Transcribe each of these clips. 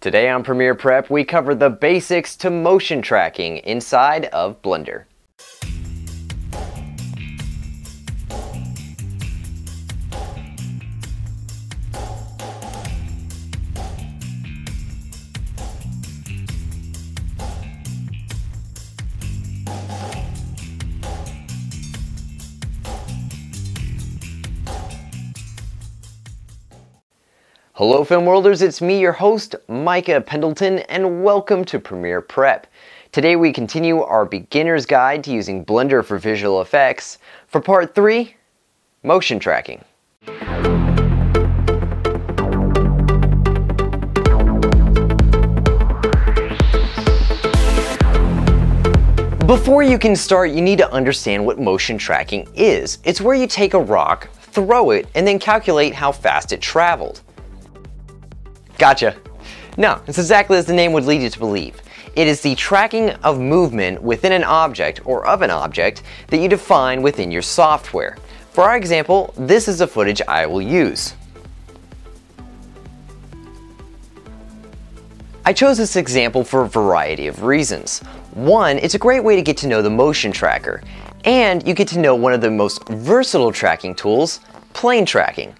Today on Premier Prep, we cover the basics to motion tracking inside of Blender. Hello Film Worlders, it's me, your host, Micah Pendleton, and welcome to Premier Prep. Today we continue our beginner's guide to using Blender for visual effects. For part 3, motion tracking. Before you can start, you need to understand what motion tracking is. It's where you take a rock, throw it, and then calculate how fast it traveled. Gotcha. No, it's exactly as the name would lead you to believe. It is the tracking of movement within an object or of an object that you define within your software. For our example, this is the footage I will use. I chose this example for a variety of reasons. One, it's a great way to get to know the motion tracker, and you get to know one of the most versatile tracking tools, plane tracking.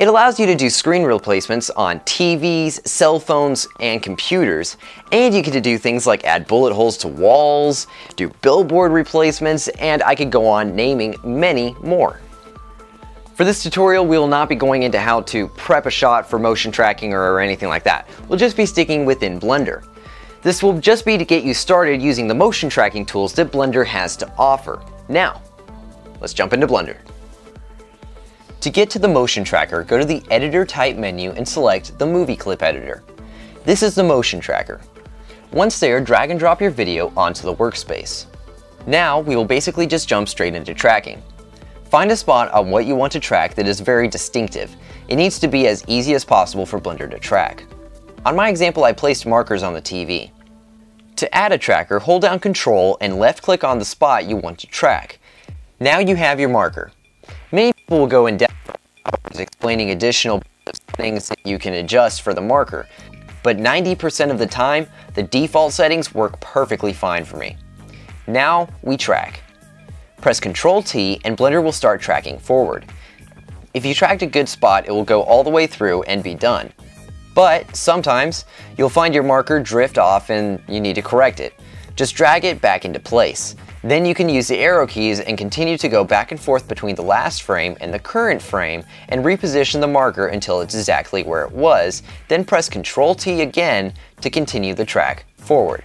It allows you to do screen replacements on TVs, cell phones, and computers, and you get to do things like add bullet holes to walls, do billboard replacements, and I could go on naming many more. For this tutorial, we will not be going into how to prep a shot for motion tracking or anything like that. We'll just be sticking within Blender. This will just be to get you started using the motion tracking tools that Blender has to offer. Now, let's jump into Blender. To get to the motion tracker, go to the Editor Type menu and select the Movie Clip Editor. This is the motion tracker. Once there, drag and drop your video onto the workspace. Now, we will basically just jump straight into tracking. Find a spot on what you want to track that is very distinctive. It needs to be as easy as possible for Blender to track. On my example, I placed markers on the TV. To add a tracker, hold down Control and left click on the spot you want to track. Now you have your marker. Will go in depth explaining additional things that you can adjust for the marker, but 90% of the time, the default settings work perfectly fine for me. Now we track. Press Ctrl T and Blender will start tracking forward. If you tracked a good spot, it will go all the way through and be done. But sometimes, you'll find your marker drift off and you need to correct it. Just drag it back into place. Then you can use the arrow keys and continue to go back and forth between the last frame and the current frame and reposition the marker until it's exactly where it was, then press Ctrl T again to continue the track forward.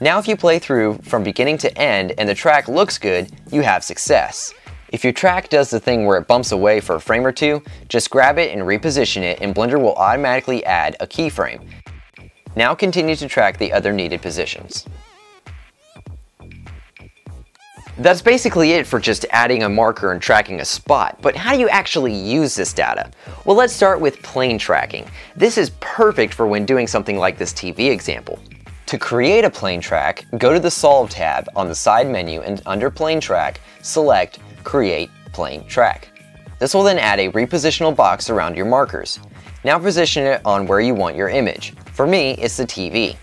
Now if you play through from beginning to end and the track looks good, you have success. If your track does the thing where it bumps away for a frame or two, just grab it and reposition it and Blender will automatically add a keyframe. Now continue to track the other needed positions. That's basically it for just adding a marker and tracking a spot, but how do you actually use this data? Well, let's start with plane tracking. This is perfect for when doing something like this TV example. To create a plane track, go to the Solve tab on the side menu and under Plane Track, select Create Plane Track. This will then add a repositional box around your markers. Now position it on where you want your image. For me, it's the TV.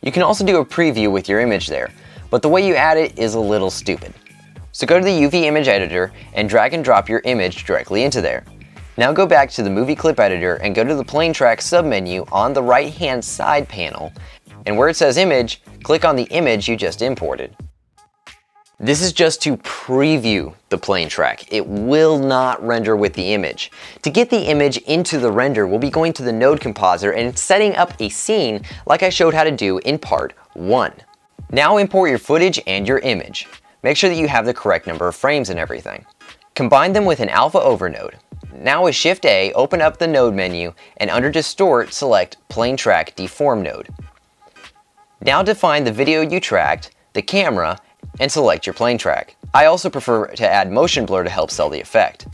You can also do a preview with your image there, but the way you add it is a little stupid. So go to the UV image editor and drag and drop your image directly into there. Now go back to the movie clip editor and go to the plane track submenu on the right hand side panel and where it says image, click on the image you just imported. This is just to preview the plane track. It will not render with the image. To get the image into the render, we'll be going to the node compositor and setting up a scene like I showed how to do in part 1. Now import your footage and your image. Make sure that you have the correct number of frames and everything. Combine them with an alpha over node. Now with Shift A, open up the node menu and under Distort, select Plane Track Deform node. Now define the video you tracked, the camera, and select your plane track. I also prefer to add motion blur to help sell the effect.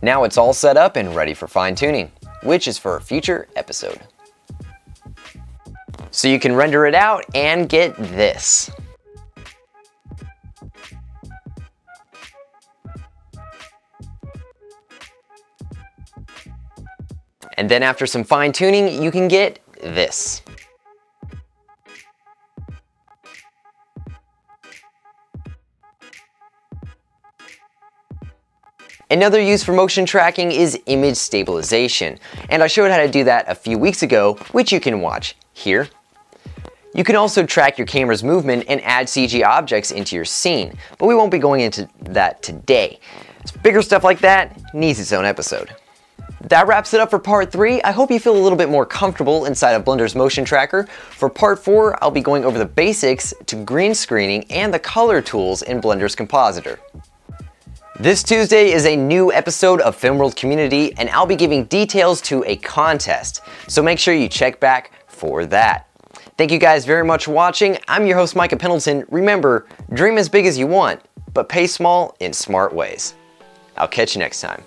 Now it's all set up and ready for fine tuning, which is for a future episode. So you can render it out and get this. And then after some fine tuning, you can get this. Another use for motion tracking is image stabilization, and I showed how to do that a few weeks ago, which you can watch here. You can also track your camera's movement and add CG objects into your scene, but we won't be going into that today. Bigger stuff like that needs its own episode. That wraps it up for part 3. I hope you feel a little bit more comfortable inside of Blender's motion tracker. For part 4, I'll be going over the basics to green screening and the color tools in Blender's Compositor. This Tuesday is a new episode of Filmworld Community, and I'll be giving details to a contest, so make sure you check back for that. Thank you guys very much for watching. I'm your host, Micah Pendleton. Remember, dream as big as you want, but pay small in smart ways. I'll catch you next time.